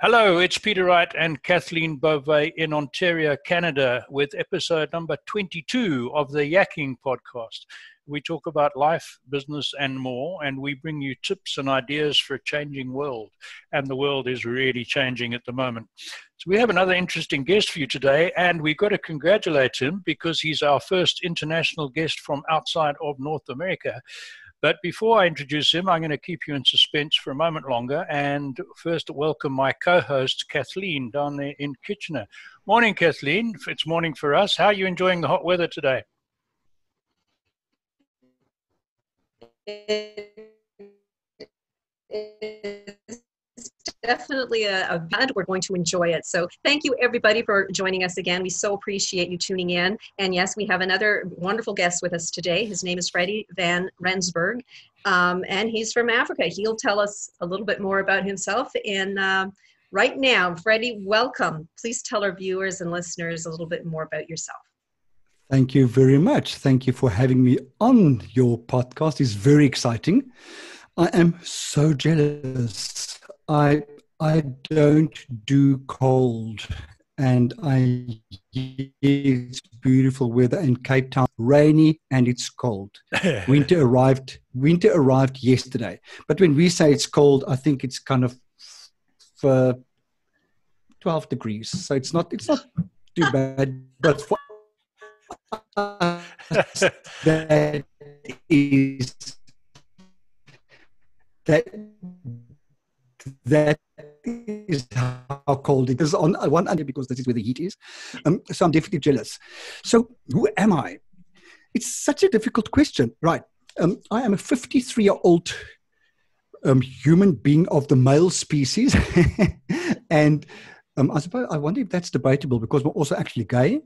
Hello, it's Peter Wright and Kathleen Beauvais in Ontario, Canada, with episode number 22 of the Yakking podcast. We talk about life, business, and more, and we bring you tips and ideas for a changing world. And the world is really changing at the moment. So, we have another interesting guest for you today, and we've got to congratulate him because he's our first international guest from outside of North America. But before I introduce him, I'm going to keep you in suspense for a moment longer and first welcome my co host, Kathleen, down there in Kitchener. Morning, Kathleen. It's morning for us. How are you enjoying the hot weather today? Definitely a, a. We're going to enjoy it. So thank you everybody for joining us again. We so appreciate you tuning in. And yes, we have another wonderful guest with us today. His name is Freddie Van Rensburg, um, and he's from Africa. He'll tell us a little bit more about himself. And uh, right now, Freddie, welcome. Please tell our viewers and listeners a little bit more about yourself. Thank you very much. Thank you for having me on your podcast. It's very exciting. I am so jealous. I I don't do cold, and I it's beautiful weather in Cape Town, rainy and it's cold. winter arrived. Winter arrived yesterday, but when we say it's cold, I think it's kind of for twelve degrees. So it's not it's not too bad, but for us, that is that that is how cold it is on one end because this is where the heat is. Um, so I'm definitely jealous. So who am I? It's such a difficult question, right? Um, I am a 53 year old um, human being of the male species, and um, I suppose I wonder if that's debatable because we're also actually gay,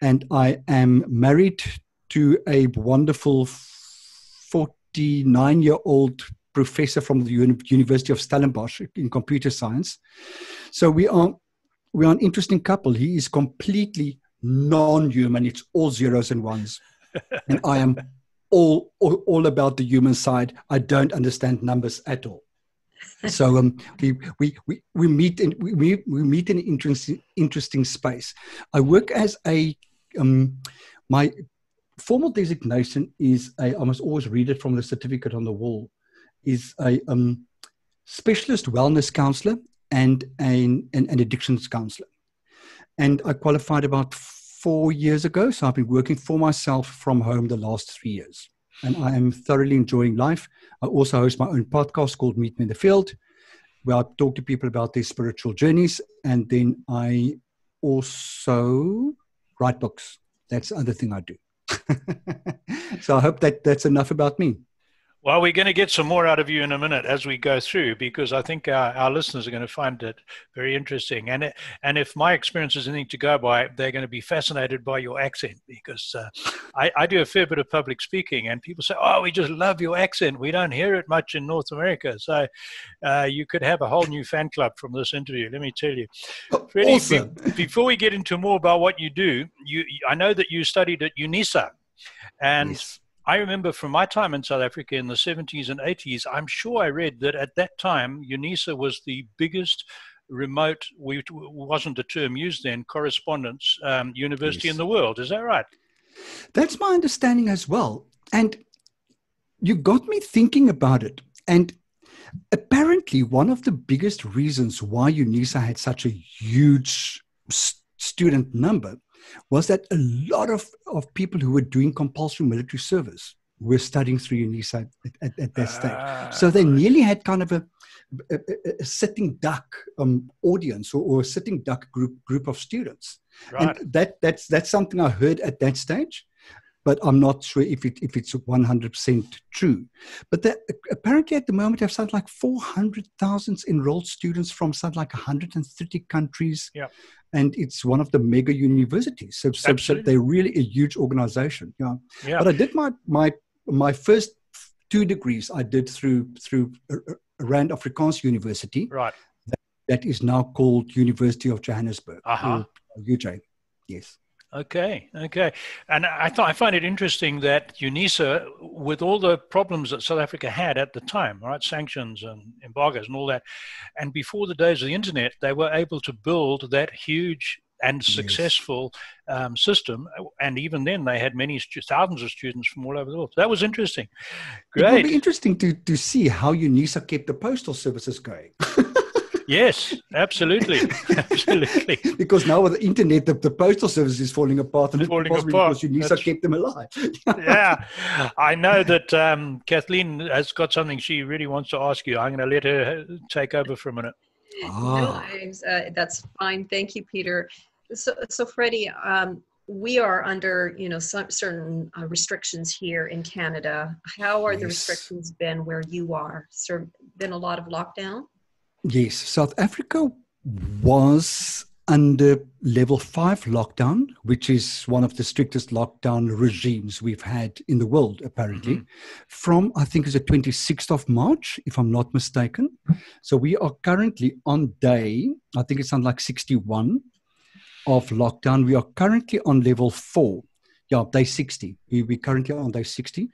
and I am married to a wonderful 49 year old professor from the University of Stellenbosch in computer science. So we are we are an interesting couple. He is completely non-human. It's all zeros and ones, and I am all, all all about the human side. I don't understand numbers at all. so um, we, we, we, we meet in we, we meet in an interesting interesting space. I work as a um, my formal designation is a, I must always read it from the certificate on the wall is a um, specialist wellness counselor and an, an, an addictions counselor. And I qualified about four years ago. So I've been working for myself from home the last three years. And I am thoroughly enjoying life. I also host my own podcast called Meet Me in the Field, where I talk to people about their spiritual journeys. And then I also write books. That's the other thing I do. so I hope that that's enough about me. Well, we're going to get some more out of you in a minute as we go through because I think our, our listeners are going to find it very interesting. And it, and if my experience is anything to go by, they're going to be fascinated by your accent because uh, I, I do a fair bit of public speaking and people say, "Oh, we just love your accent. We don't hear it much in North America." So uh, you could have a whole new fan club from this interview. Let me tell you, oh, Freddie. Awesome. Be, before we get into more about what you do, you I know that you studied at UNISA, and yes I remember from my time in South Africa in the 70s and 80s, I'm sure I read that at that time, UNISA was the biggest remote, we, wasn't a term used then, correspondence um, university yes. in the world. Is that right? That's my understanding as well. And you got me thinking about it. And apparently, one of the biggest reasons why UNISA had such a huge student number was that a lot of, of people who were doing compulsory military service were studying through UNISA at, at, at that stage. Ah, so they nearly had kind of a, a, a sitting duck um, audience or, or, a sitting duck group group of students. Right. And that, that's, that's something I heard at that stage but I'm not sure if it if it's 100% true. But that, apparently, at the moment, they have something like 400,000 enrolled students from something like 130 countries. Yeah. And it's one of the mega universities. So, so, so they're really a huge organization. Yeah. yeah. But I did my my my first two degrees I did through through Rand Afrikaans University. Right. That, that is now called University of Johannesburg. Uh-huh. UJ. Yes. Okay, okay. And I thought I find it interesting that UNISA, with all the problems that South Africa had at the time, right, sanctions and embargoes and all that, and before the days of the internet, they were able to build that huge and successful yes. um, system. And even then, they had many stu- thousands of students from all over the world. That was interesting. Great. It will be interesting to, to see how UNISA kept the postal services going. yes, absolutely, absolutely. because now with the internet, the, the postal service is falling apart, and it's falling it's apart. because UNISA That's, kept them alive. yeah, I know that um, Kathleen has got something she really wants to ask you. I'm going to let her take over for a minute. Ah. No, uh, that's fine. Thank you, Peter. So, so Freddie, um, we are under you know some certain uh, restrictions here in Canada. How are yes. the restrictions been where you are? So, been a lot of lockdown. Yes, South Africa was under level five lockdown, which is one of the strictest lockdown regimes we've had in the world, apparently, mm-hmm. from I think it's the 26th of March, if I'm not mistaken. So we are currently on day, I think it's on like 61 of lockdown. We are currently on level four. Yeah, day 60. We, we're currently on day 60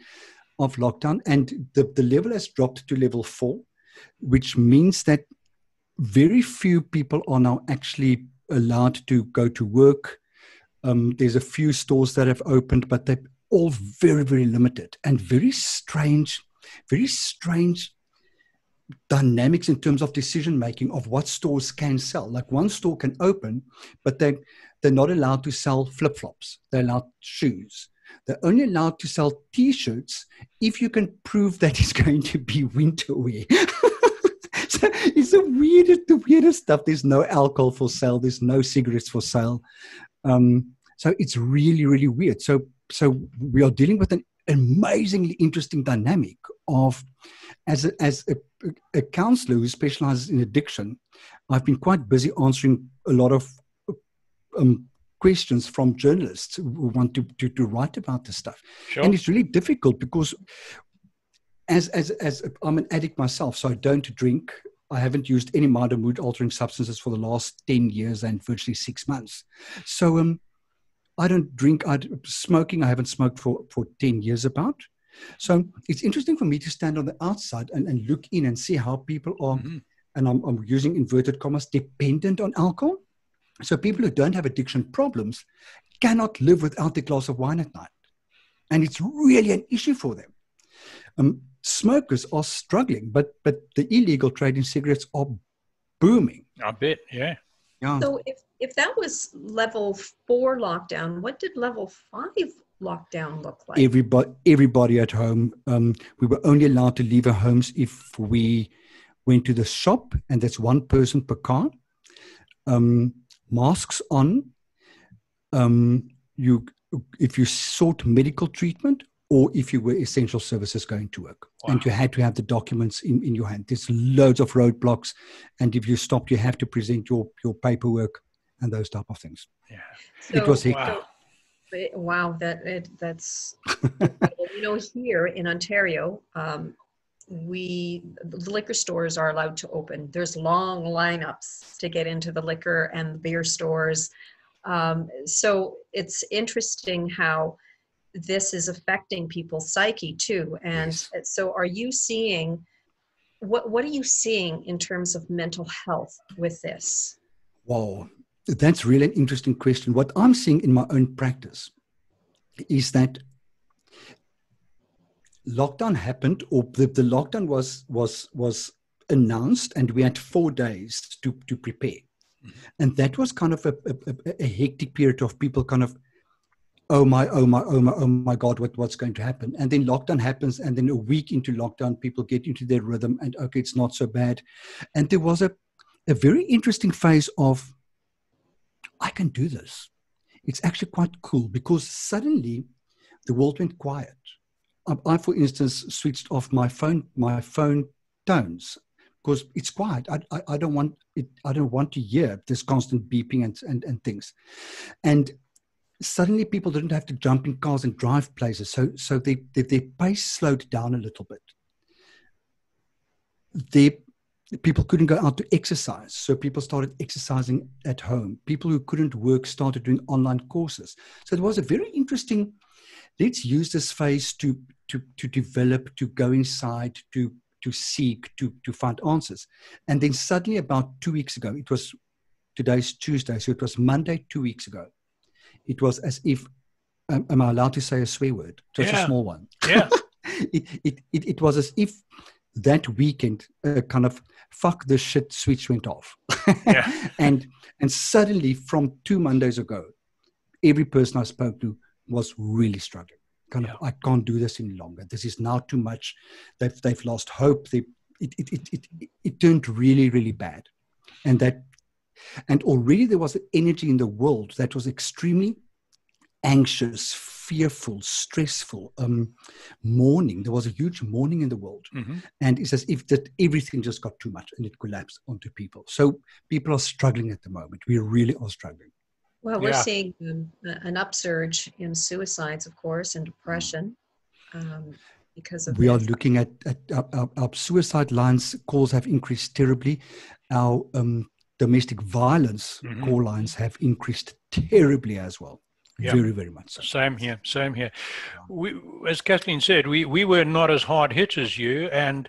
of lockdown, and the, the level has dropped to level four, which means that very few people are now actually allowed to go to work. Um, there's a few stores that have opened, but they're all very, very limited and very strange, very strange dynamics in terms of decision making of what stores can sell. Like one store can open, but they they're not allowed to sell flip flops. They're allowed shoes. They're only allowed to sell T-shirts if you can prove that it's going to be winter wear. it's the weirdest, the weirdest stuff. There's no alcohol for sale. There's no cigarettes for sale. Um, so it's really, really weird. So, so we are dealing with an amazingly interesting dynamic of as a, as a, a counselor who specializes in addiction, I've been quite busy answering a lot of um, questions from journalists who want to, to, to write about this stuff. Sure. And it's really difficult because as, as, as I'm an addict myself, so I don't drink. I haven't used any mild or mood altering substances for the last 10 years and virtually six months. So um, I don't drink. I smoking. I haven't smoked for, for 10 years about. So it's interesting for me to stand on the outside and, and look in and see how people are, mm-hmm. and I'm, I'm using inverted commas, dependent on alcohol. So people who don't have addiction problems cannot live without a glass of wine at night. And it's really an issue for them. Um, smokers are struggling, but but the illegal trade in cigarettes are booming. I bet, yeah. Yeah. So if, if that was level four lockdown, what did level five lockdown look like? Everybody, everybody at home. Um, we were only allowed to leave our homes if we went to the shop, and that's one person per car. Um, masks on. Um, you, if you sought medical treatment, or if you were essential services going to work, wow. and you had to have the documents in, in your hand. There's loads of roadblocks, and if you stopped, you have to present your your paperwork and those type of things. Yeah, so, it was hectic. Wow. Wow, that it, that's you know here in Ontario, um, we the liquor stores are allowed to open. There's long lineups to get into the liquor and the beer stores. Um, so it's interesting how this is affecting people's psyche too. And yes. so, are you seeing what what are you seeing in terms of mental health with this? Wow, that's really an interesting question. What I'm seeing in my own practice is that lockdown happened, or the, the lockdown was was was announced, and we had four days to to prepare, mm-hmm. and that was kind of a, a, a, hectic period of people kind of. Oh my, oh my, oh my, oh my God, what, what's going to happen? And then lockdown happens, and then a week into lockdown, people get into their rhythm, and okay, it's not so bad. And there was a, a very interesting phase of I can do this. It's actually quite cool because suddenly the world went quiet. I, I for instance, switched off my phone, my phone tones because it's quiet. I, I, I, don't want it. I don't want to hear this constant beeping and, and, and things. And suddenly people didn't have to jump in cars and drive places. So, so they, their pace slowed down a little bit. Their people couldn't go out to exercise. So people started exercising at home. People who couldn't work started doing online courses. So it was a very interesting, let's use this phase to, to, to develop, to go inside, to, to seek, to, to find answers. And then suddenly, about two weeks ago, it was today's Tuesday, so it was Monday two weeks ago. It was as if, um, am I allowed to say a swear word? Just Yeah. a small one. Yeah. it, it, it, it was as if that weekend uh, kind of fuck this shit switch went off Yeah. and and suddenly from two mondays ago every person i spoke to was really struggling kind of i can't do this any longer this is now too much they've, they've lost hope they it, it, it, it, it turned really really bad and that and already there was an energy in the world that was extremely anxious fearful stressful um mourning. There was a huge mourning in the world. Mhm. and it's as if that everything just got too much and it collapsed onto people. So people are struggling at the moment. We really are struggling. Well, we're Yeah. seeing um, an upsurge in suicides, of course, and depression um, because of we are looking at, at our, our, our suicide lines calls have increased terribly. Our um, domestic violence Mhm. call lines have increased terribly as well Yeah. very very much so Same here, same here. We, as Kathleen said, we, we were not as hard hit as you. And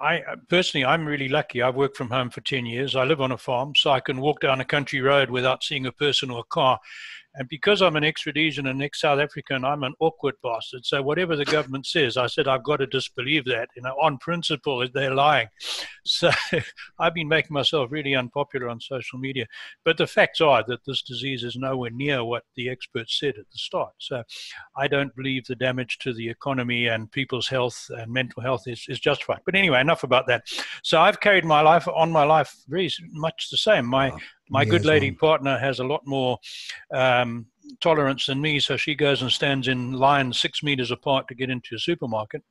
I personally, I'm really lucky. I've worked from home for 10 years. I live on a farm, so I can walk down a country road without seeing a person or a car. And because I'm an ex-Rhodesian and ex-South African, I'm an awkward bastard. So whatever the government says, I said I've got to disbelieve that. You know, on principle, they're lying. So I've been making myself really unpopular on social media. But the facts are that this disease is nowhere near what the experts said at the start. So I don't believe the damage to the economy and people's health and mental health is, is justified. But anyway, enough about that. So I've carried my life on my life very much the same. My Wow. My Me good lady partner has a lot more um, tolerance than me, so she goes and stands in line six meters apart to get into a supermarket.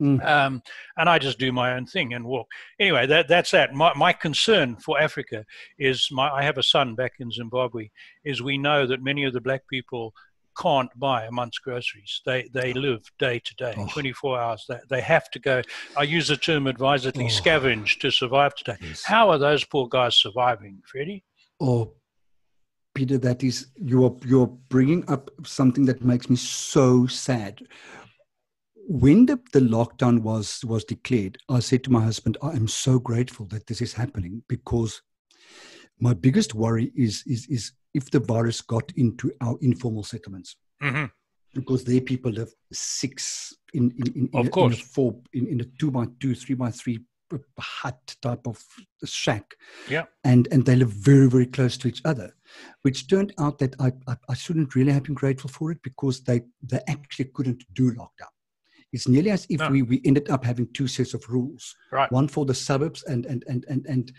Mm. Um, and I just do my own thing and walk. Anyway, that, that's that. My, my concern for Africa is my, I have a son back in Zimbabwe, is we know that many of the black people can't buy a month's groceries. They, they live day to day, Oh. 24 hours. They, they have to go, I use the term advisedly, Oh. scavenge to survive today. Yes. How are those poor guys surviving, Freddie? Oh, Peter, that is you're you're bringing up something that makes me so sad. When the, the lockdown was was declared, I said to my husband, "I am so grateful that this is happening because my biggest worry is is is if the virus got into our informal settlements." Mm-hmm. because there people live six in in, in, in, Of a, course. in a four in, in a two by two, three by three hut type of shack. Yeah. And and they live very, very close to each other. Which turned out that I, I, I shouldn't really have been grateful for it because they, they actually couldn't do lockdown. It's nearly as if No. we, we ended up having two sets of rules. Right. One for the suburbs and and and and and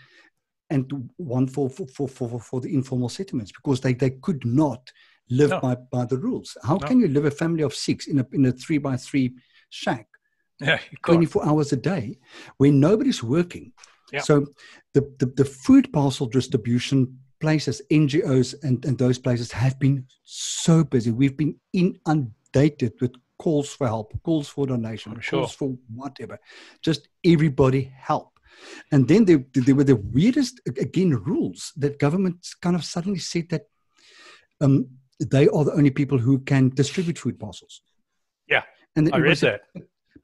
and one for for, for, for, for the informal settlements because they, they could not live No. by, by the rules. How No. can you live a family of six in a in a three by three shack, Yeah, 24 hours a day, when nobody's working? Yeah. So the, the, the food parcel distribution places, NGOs and, and those places have been so busy. We've been inundated with calls for help, calls for donation, sure. calls for whatever. Just everybody help. And then there, there were the weirdest, again, rules that governments kind of suddenly said that um, they are the only people who can distribute food parcels. Yeah, and I read that.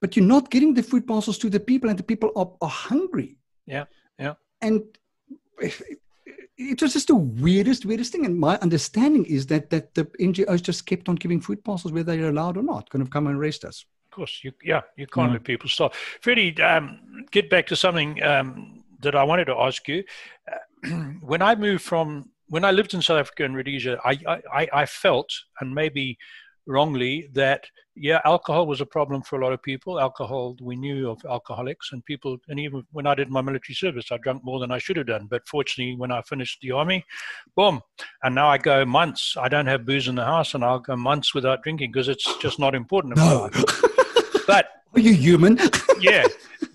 But you're not getting the food parcels to the people, and the people are, are hungry. Yeah, yeah. And it was just the weirdest, weirdest thing. And my understanding is that that the NGOs just kept on giving food parcels whether they're allowed or not. Kind of come and arrest us. Of course, you, yeah, you can't Yeah. let people stop. Freddie, um, get back to something um, that I wanted to ask you. Uh, when I moved from, when I lived in South Africa and Rhodesia, I, I, I- felt, and maybe wrongly, that yeah, alcohol was a problem for a lot of people. Alcohol, we knew of alcoholics and people, and even when I did my military service, I drank more than I should have done. But fortunately, when I finished the army, boom, and now I go months. I don't have booze in the house, and I'll go months without drinking because it's just not important. in my No, life. But are you human? yeah,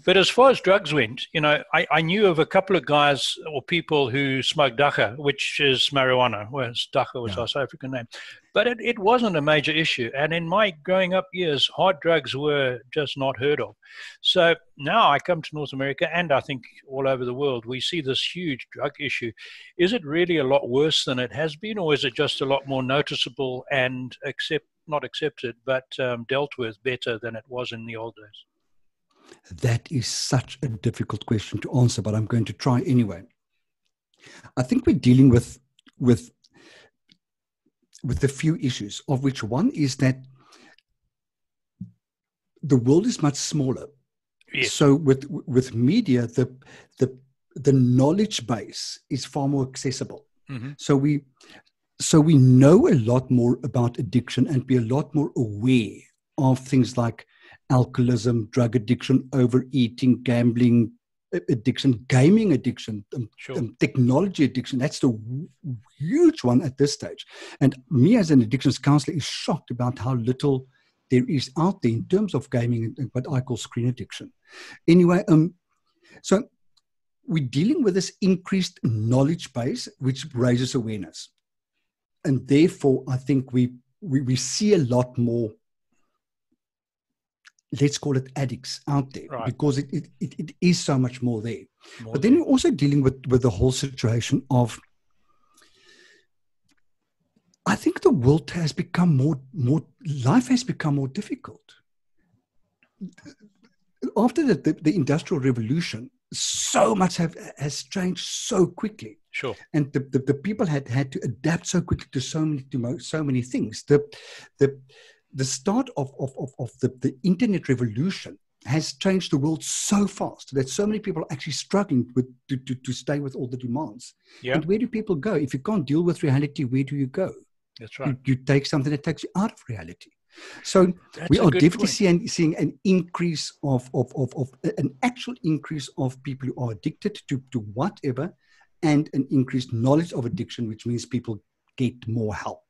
But as far as drugs went, you know, I, I knew of a couple of guys or people who smoked dagga, which is marijuana, whereas dagga was yeah. our South African name. But it, it wasn't a major issue. And in my growing up years, hard drugs were just not heard of. So now I come to North America and I think all over the world, we see this huge drug issue. Is it really a lot worse than it has been, or is it just a lot more noticeable and accept, not accepted, but um, dealt with better than it was in the old days? That is such a difficult question to answer, but I'm going to try anyway. I think we're dealing with with with a few issues, of which one is that the world is much smaller. Yes. So with with media, the the the knowledge base is far more accessible. Mm-hmm. So we so we know a lot more about addiction and be a lot more aware of things like alcoholism, drug addiction, overeating, gambling, addiction, gaming addiction, um, sure. um, technology addiction. That's the w- huge one at this stage. And me as an addictions counselor is shocked about how little there is out there in terms of gaming and what I call screen addiction. Anyway, um, so we're dealing with this increased knowledge base, which raises awareness. And therefore, I think we, we, we see a lot more let's call it addicts out there right. because it, it, it, it is so much more there. More but then we're also dealing with, with the whole situation of I think the world has become more more life has become more difficult. After the, the, the industrial revolution, so much have has changed so quickly. Sure. And the, the, the people had had to adapt so quickly to so many to so many things. The the the start of, of, of, of the, the internet revolution has changed the world so fast that so many people are actually struggling with to, to, to stay with all the demands. Yeah. And where do people go? If you can't deal with reality, where do you go? That's right. You, you take something that takes you out of reality. So That's we are definitely seeing, seeing an increase of, of, of, of an actual increase of people who are addicted to, to whatever and an increased knowledge of addiction, which means people get more help.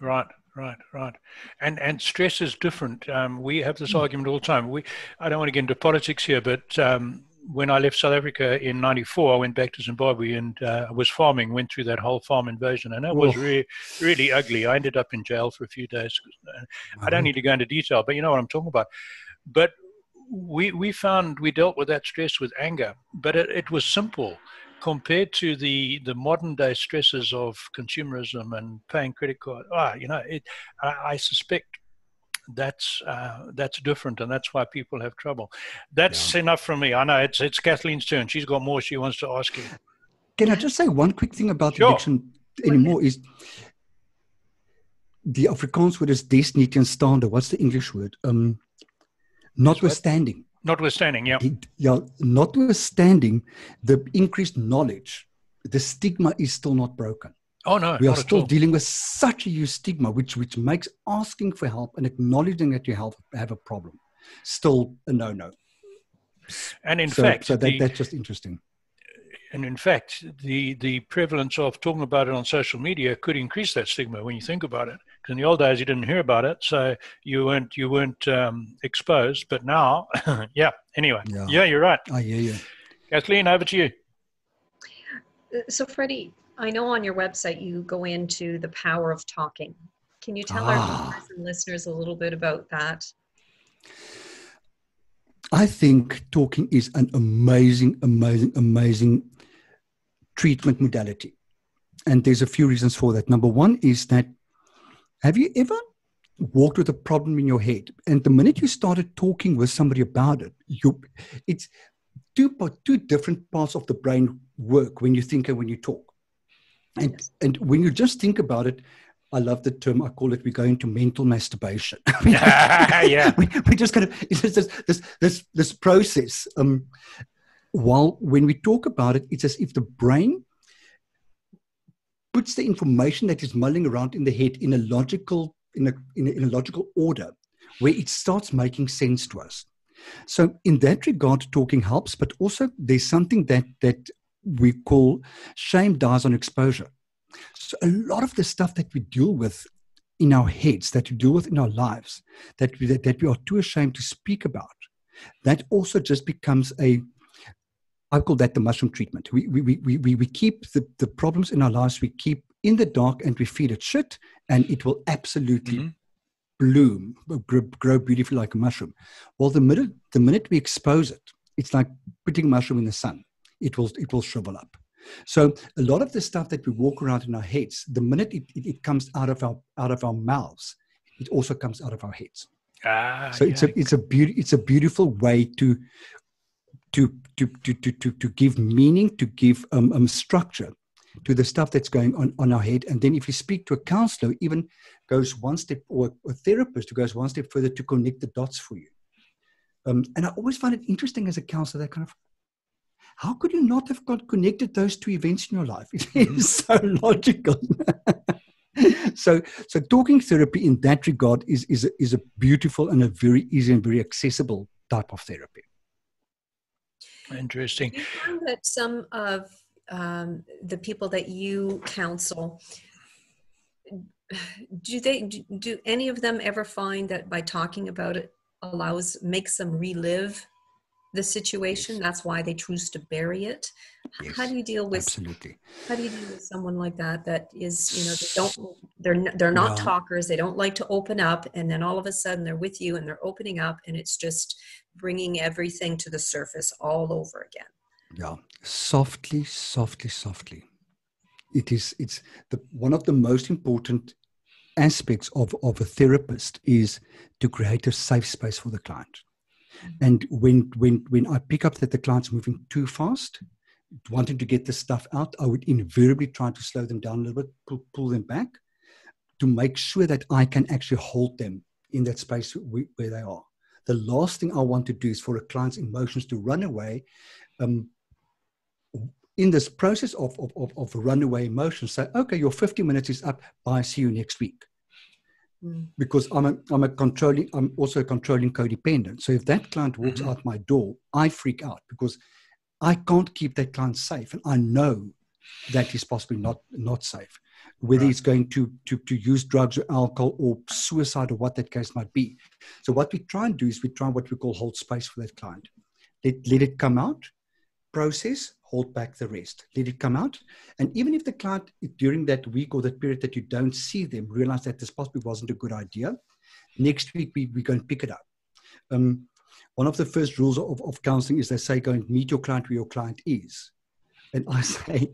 Right right, right. And and stress is different. Um, we have this mm. argument all the time. We I don't want to get into politics here, but um, when I left South Africa in '94, I went back to Zimbabwe and uh, was farming. Went through that whole farm invasion, and that was really really ugly. I ended up in jail for a few days. Uh, I don't need to go into detail, but you know what I'm talking about. But we we found we dealt with that stress with anger, but it, it was simple compared to the the modern day stresses of consumerism and paying credit card, ah, you know, it, I, I suspect that's uh, that's different, and that's why people have trouble. That's yeah. enough from me. I know it's it's Kathleen's turn. She's got more she wants to ask you. Can I just say one quick thing about sure. addiction anymore? Is the Afrikaans word is des nieteenstaande. What's the English word? Um, notwithstanding. Notwithstanding, yeah. Yeah, notwithstanding the increased knowledge, the stigma is still not broken. Oh no, we are still dealing with such a huge stigma, which which makes asking for help and acknowledging that you have have a problem still a no no. And in so, fact, so that, the, that's just interesting and in fact, the the prevalence of talking about it on social media could increase that stigma when you think about it. Because in the old days, you didn't hear about it, so you weren't you weren't um, exposed. But now, yeah. Anyway, yeah. yeah, you're right. I hear you. Kathleen, over to you. Uh, so, Freddie, I know on your website you go into the power of talking. Can you tell ah. our listeners a little bit about that? I think talking is an amazing, amazing, amazing treatment modality. And there's a few reasons for that. Number one is that have you ever walked with a problem in your head and the minute you started talking with somebody about it, you it's two two different parts of the brain work when you think and when you talk. And and when you just think about it, I love the term. I call it. We go into mental masturbation. yeah, we, we just kind of it's just this this this, this process. Um, while when we talk about it, it's as if the brain puts the information that is mulling around in the head in a logical in a, in a, in a logical order where it starts making sense to us. So in that regard, talking helps, but also there's something that that we call shame dies on exposure. So a lot of the stuff that we deal with in our heads, that we deal with in our lives, that we, that, that we are too ashamed to speak about, that also just becomes a I call that the mushroom treatment. We, we, we, we, we keep the, the problems in our lives, we keep in the dark and we feed it shit, and it will absolutely mm-hmm. bloom, grow, grow, beautifully like a mushroom. Well, the minute, the minute we expose it, it's like putting mushroom in the sun. It will, it will shrivel up. So a lot of the stuff that we walk around in our heads, the minute it, it, it comes out of our out of our mouths, it also comes out of our heads. Ah, so yeah. it's a it's a beauty it's a beautiful way to to to to to to, to give meaning, to give um, um, structure to the stuff that's going on on our head. And then if you speak to a counselor, even goes one step, or a therapist who goes one step further to connect the dots for you. Um, and I always find it interesting as a counselor that kind of how could you not have got connected those two events in your life? It mm-hmm. so logical. so, so talking therapy in that regard is, is, a, is a beautiful and a very easy and very accessible type of therapy. Interesting. Do you find that some of um, the people that you counsel, do they do, do any of them ever find that by talking about it allows makes them relive the situation. That's why they choose to bury it. Yes, how do you deal with absolutely? How do you deal with someone like that? That is, you know, they don't they're they're not talkers. They don't like to open up, and then all of a sudden they're with you and they're opening up, and it's just bringing everything to the surface all over again. Yeah, softly, softly, softly. It is. It's the one of the most important aspects of, of a therapist is to create a safe space for the client and when when when I pick up that the client's moving too fast, wanting to get the stuff out, I would invariably try to slow them down a little bit, pull, pull them back, to make sure that I can actually hold them in that space where they are. The last thing I want to do is for a client's emotions to run away. Um, in this process of, of, of, of runaway emotions, say, okay, your 50 minutes is up. Bye, see you next week. Mm. because I'm a, I'm a controlling, I'm also a controlling codependent. So if that client walks mm-hmm. out my door, I freak out because I can't keep that client safe. And I know that he's possibly not, not safe, whether right. he's going to, to, to use drugs or alcohol or suicide or what that case might be. So what we try and do is we try what we call hold space for that client. Let, let it come out, process, hold back the rest. Let it come out. And even if the client, during that week or that period that you don't see them, realize that this possibly wasn't a good idea, next week we, we go and pick it up. Um, one of the first rules of, of counseling is they say go and meet your client where your client is. And I say,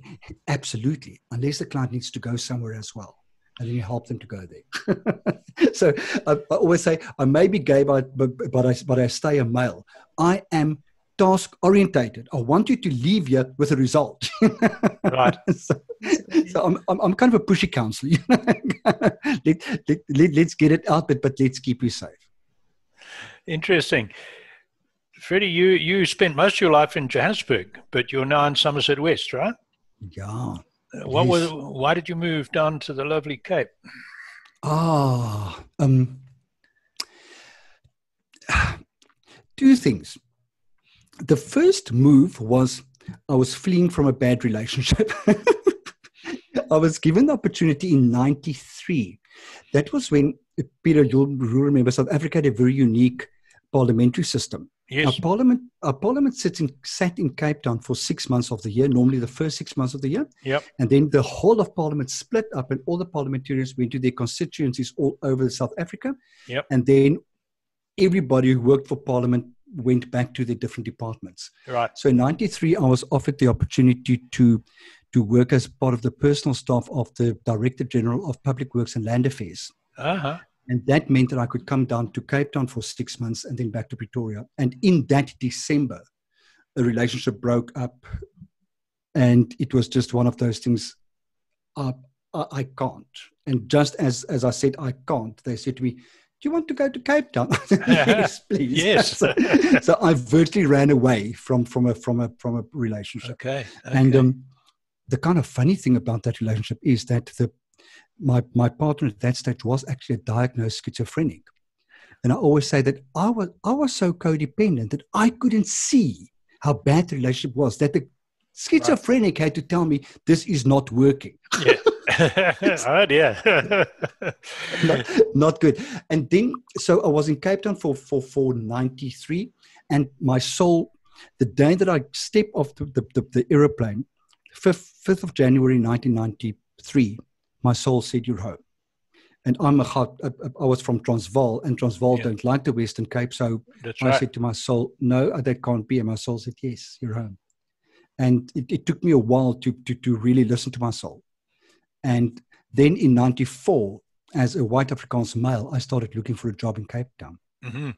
absolutely, unless the client needs to go somewhere as well. And then you help them to go there. so I, I, always say, I may be gay, but, but, but, I, but I stay a male. I am task orientated. I want you to leave here with a result. right. so, so I'm, I'm, I'm, kind of a pushy counselor. let, let, let, let's get it out, but, but let's keep you safe. Interesting. Freddie, you, you spent most of your life in Johannesburg, but you're now in Somerset West, right? Yeah. Uh, what yes. was? Why did you move down to the lovely Cape? Ah, um, two things the first move was I was fleeing from a bad relationship. I was given the opportunity in 93. That was when, eh, Peter, you'll remember, South Africa had a very unique parliamentary system. Yes. Our parliament, our parliament sits in, sat in Cape Town for six months of the year, normally the first six months of the year. Yep. And then the whole of parliament split up and all the parliamentarians went to their constituencies all over South Africa. Yep. And then everybody who worked for parliament went back to their different departments. Right. So in 93, I was offered the opportunity to, to work as part of the personal staff of the Director General of Public Works and Land Affairs. Uh-huh. And that meant that I could come down to Cape Town for six months and then back to Pretoria. And in that December, a relationship broke up. And it was just one of those things uh, I, I can't. And just as, as I said, I can't, they said to me, do you want to go to Cape Town? yes, please. Yes. so, so, I virtually ran away from from a from a from a relationship. Okay. okay. And um, the kind of funny thing about that relationship is that the my my partner at that stage was actually a diagnosed schizophrenic, and I always say that I was I was so codependent that I couldn't see how bad the relationship was. That the schizophrenic right. had to tell me this is not working. Yeah. oh yeah. not, not good. And then, so I was in Cape Town for for for ninety three, And my soul, the day that I step off the, the, the, the aeroplane, 5th, 5th of January 1993, my soul said, You're home. And I'm a, I was from Transvaal, and Transvaal yeah. don't like the Western Cape. So That's I right. said to my soul, No, that can't be. And my soul said, Yes, you're home. And it, it took me a while to, to, to really listen to my soul. And then in 94, as a white Afrikaans male, I started looking for a job in Cape Town. Mm-hmm.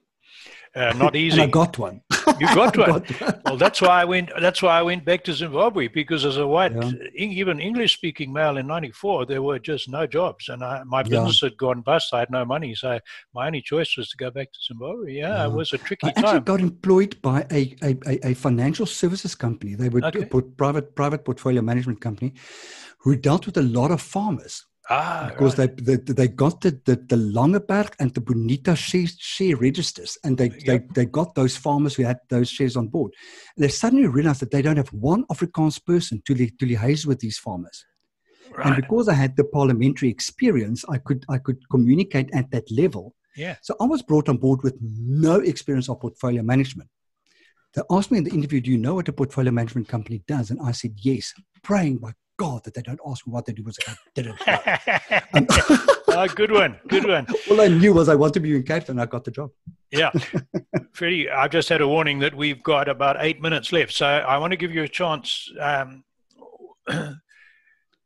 Uh, not easy. I got one. You got one. got one. well, that's why I went. That's why I went back to Zimbabwe because as a white, yeah. even English-speaking male in '94, there were just no jobs, and I, my business yeah. had gone bust. I had no money, so my only choice was to go back to Zimbabwe. Yeah, yeah. it was a tricky I time. I actually got employed by a, a, a, a financial services company. They were okay. a private private portfolio management company who dealt with a lot of farmers. Ah, because right. they, they they got the the, the Langeberg and the Bonnita share, share registers, and they, yep. they they got those farmers who had those shares on board. And they suddenly realized that they don't have one Afrikaans person to li, to liaise with these farmers. Right. And because I had the parliamentary experience, I could I could communicate at that level. Yeah. So I was brought on board with no experience of portfolio management. They asked me in the interview, "Do you know what a portfolio management company does?" And I said, "Yes." Praying by God that they don't ask me what they do was I didn't. oh, good one, good one. All I knew was I wanted to be in Cape Town. I got the job. Yeah, Freddie, I've just had a warning that we've got about eight minutes left, so I want to give you a chance. Um,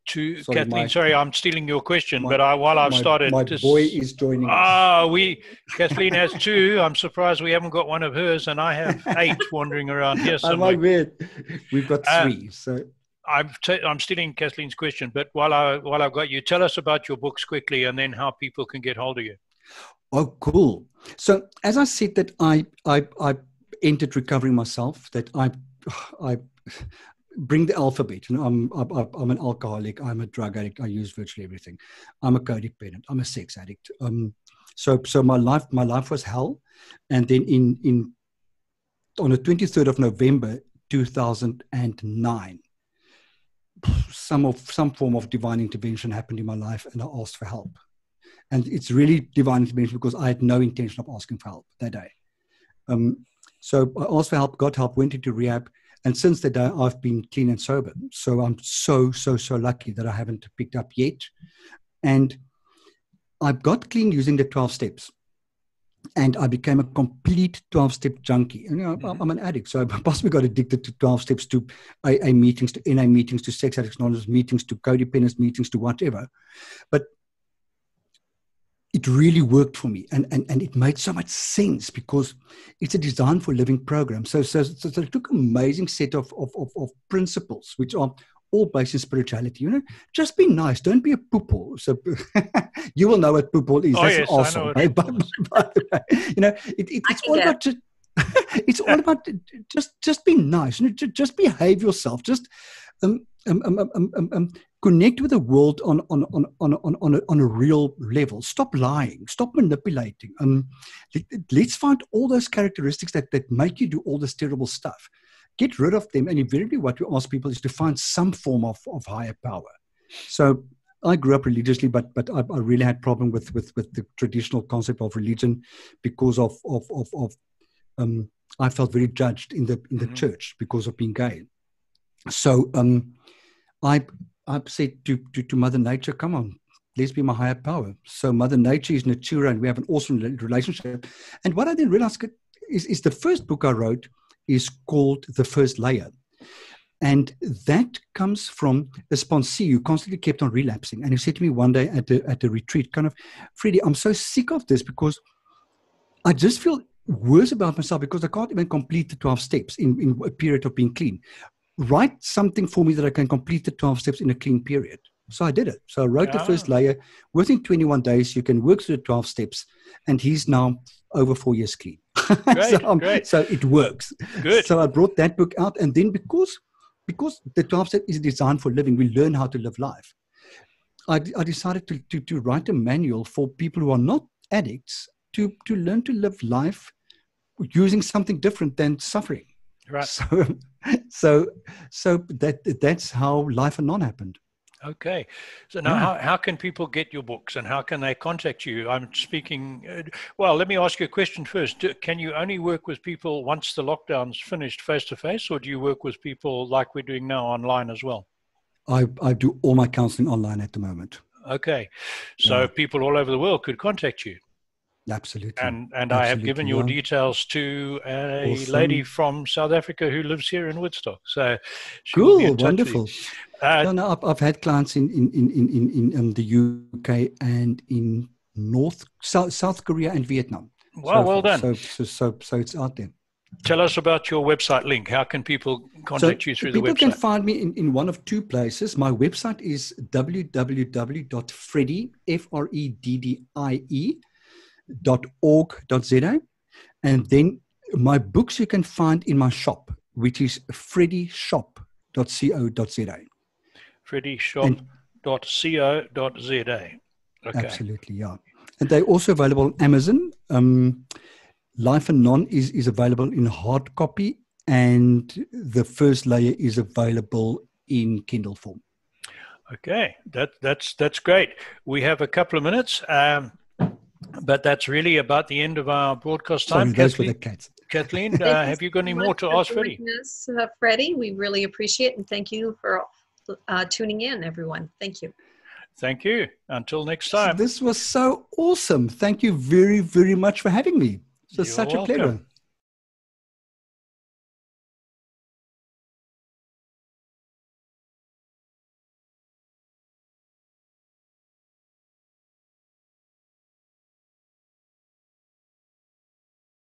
to Sorry, Kathleen, my- sorry, I'm stealing your question, my- but I, while I've my, started, my boy is joining. us. Ah, we Kathleen has two. I'm surprised we haven't got one of hers, and I have eight wandering around here I somewhere. might weird. We've got Uh, three. so I'm t- I'm stealing Kathleen's question, but while I while I've got you, tell us about your books quickly, and then how people can get hold of you. Oh, cool. So as I said that I I I entered recovery myself. That I I bring the alphabet. You know, I'm I'm, I'm an alcoholic. I'm a drug addict. I use virtually everything. I'm a codependent. I'm a sex addict. Um, so so my life my life was hell, and then in in on the 23rd of November 2009 some of some form of divine intervention happened in my life and i asked for help. And it's really divine intervention because i had no intention of asking for help that day. Um, so i asked for help got help went into rehab. And since that day i've been clean and sober. So i'm so so so lucky that i haven't picked up yet. And i got clean using the 12 steps and I became a complete 12 step junkie. And, you know, Mhm. I'm an addict, so I possibly got addicted to 12 steps, to AA meetings, to NA meetings, to Sex Addicts Anonymous meetings, to codependence meetings, to whatever. But it really worked for me and, and, and it made so much sense because it's a design for living program. So, so, so, so it took an amazing set of, of, of, of principles, which are all based in spirituality. You know, just be nice. Don't be a poephol. So you will know what poephol is. Oh, That's yes, I awesome. what right? poephol But- but- but, you know, it, it, it's all about just, it's all about just just be nice. You know, ju- just behave yourself. Just um, um, um, um, um, um, um, connect with the world on on on on on, on, a, on a real level. Stop lying. Stop manipulating. Um, let, let's find all those characteristics that that make you do all this terrible stuff. Get rid of them. And invariably, what we ask people is to find some form of of higher power. So. I grew up religiously, but but I, I really had problem with, with with the traditional concept of religion because of of of, of um, I felt very judged in the in the Mhm. church because of being gay. So um, I I said to, to to Mother Nature, come on, let's be my higher power. So Mother Nature is Natura, and we have an awesome relationship. And what I then realized is is the first book I wrote is called The First Layer. And that comes from a sponsee who constantly kept on relapsing. And he said to me one day at the at the retreat, kind of, Freddie, I'm so sick of this because I just feel worse about myself because I can't even complete the 12 steps in, in a period of being clean. Write something for me that I can complete the 12 steps in a clean period. So I did it. So I wrote the first layer. Within 21 days, you can work through the 12 steps. And he's now over four years clean. Great, so, um, great. so it works. Good. So I brought that book out. And then because, because the 12 step is designed for living, we learn how to live life. I, I decided to, to, to write a manual for people who are not addicts to, to learn to live life using something different than suffering. Right. So, so, so that that's how life and non happened. Okay. So now, yeah. how, how can people get your books and how can they contact you? I'm speaking. Uh, well, let me ask you a question first. Do, can you only work with people once the lockdown's finished face to face, or do you work with people like we're doing now online as well? I, I do all my counseling online at the moment. Okay. So yeah. people all over the world could contact you. Absolutely. And and Absolutely, I have given your details to a awesome. lady from South Africa who lives here in Woodstock. So cool, wonderful. Uh, no, no, I've, I've, had clients in in, in, in, in, in the UK and in North South, South Korea and Vietnam. Well, so well done. So, so so so it's out there. Tell us about your website link. How can people contact so you through the website? People can find me in, in one of two places. My website is www.freddie, F-R-E-D-D-I-E, freddie.org.za. And then my books you can find in my shop, which is freddieshop.co.za. freddieshop.co.za. Okay. Absolutely, yeah. And they're also available on Amazon. Um, Life and Non is, is available in hard copy, and the first layer is available in Kindle form. Okay, that, that's that's great. We have a couple of minutes. Um, but that's really about the end of our broadcast time. Sorry, those were the cats. Kathleen, uh, have you got any more to ask Freddie? Us, uh, Freddie, we really appreciate and thank you for uh, tuning in, everyone. Thank you. Thank you. Until next time. This was so awesome. Thank you very, very much for having me. It was You're such welcome. a pleasure.